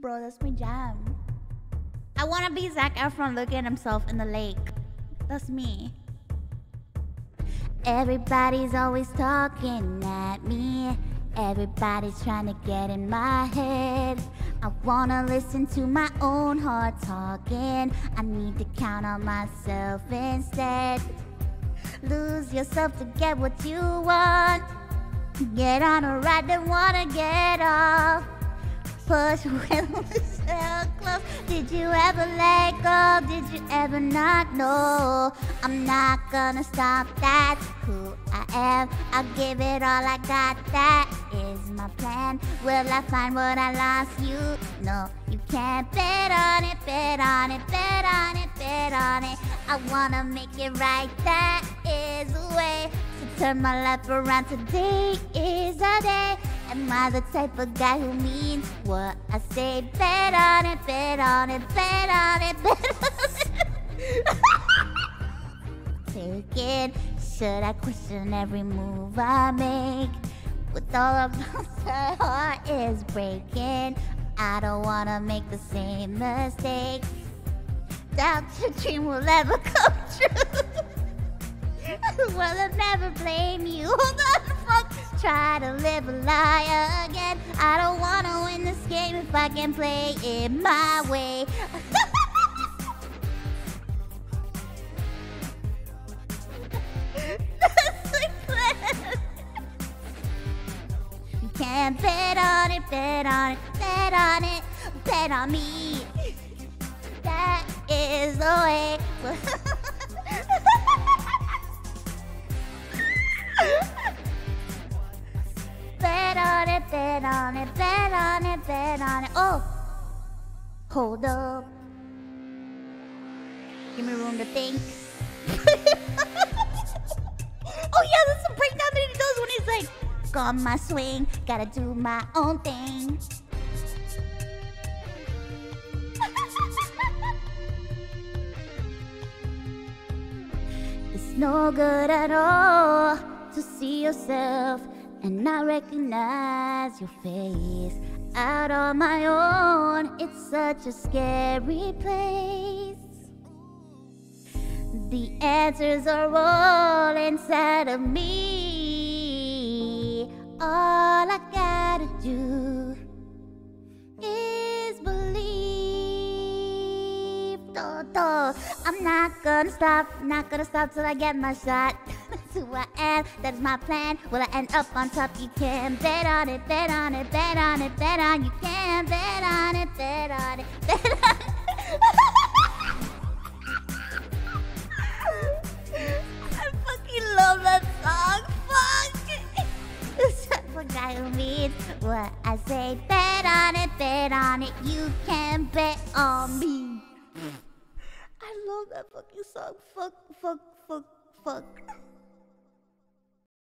Bro, that's my jam. I wanna be Zac Efron looking at himself in the lake. That's me. Everybody's always talking at me. Everybody's trying to get in my head. I wanna listen to my own heart talking. I need to count on myself instead. Lose yourself to get what you want. Get on a ride that wanna get off. Push wheels close. Did you ever let go? Did you ever not know? I'm not gonna stop. That's who I am. I'll give it all I got. That is my plan. Will I find what I lost? You know you can't bet on it. Bet on it. Bet on it. Bet on it. I wanna make it right. That is the way to turn my life around. Today is the day. Am I the type of guy who means what I say? Bet on it, bet on it, bet on it, bet on it. Take it. Should I question every move I make? With all of my heart is breaking. I don't wanna make the same mistake. Doubt your dream will ever come true. well, I'll never blame you. Hold on. Try to live a lie again. I don't wanna win this game if I can play it my way. You can't bet on it, bet on it, bet on it, bet on me. That is the way. bet on it, bet on it, bet on it. Oh, hold up. Give me room to think. oh yeah, that's the breakdown that he does when he's like, "Got my swing, gotta do my own thing." It's no good at all to see yourself and I recognize your face. Out on my own, it's such a scary place. The answers are all inside of me. All I gotta do is believe. Duh, duh. I'm not gonna stop, not gonna stop till I get my shot. That's who I am, that is my plan. Will I end up on top? You can bet on it, bet on it, bet on it, bet on. You can bet on it, bet on it, bet on it. I fucking love that song. Fuck. Of guy who means what I say. Bet on it, bet on it. You can bet on me. I love that fucking song. Fuck, fuck, fuck, fuck.